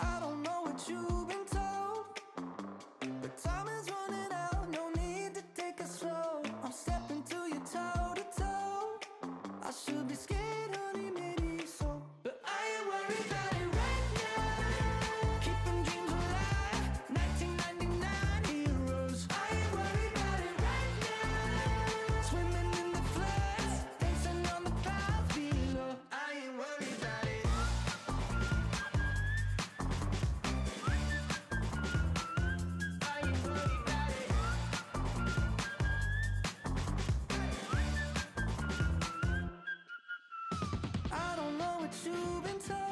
I don't know what you you've been told.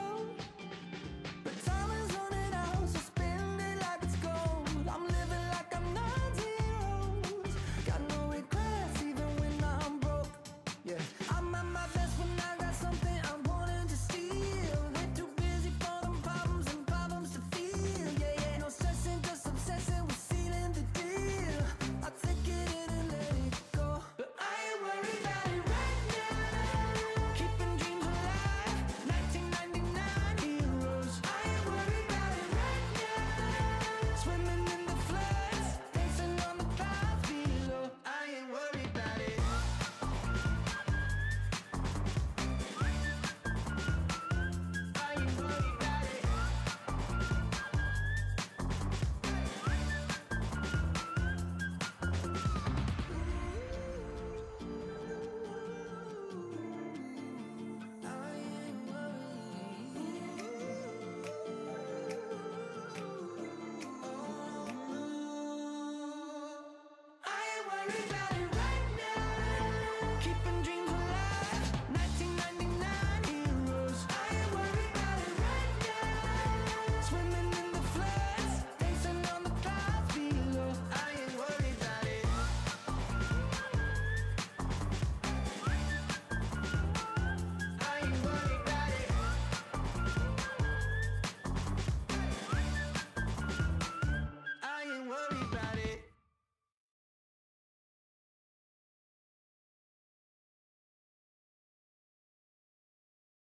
Very bad.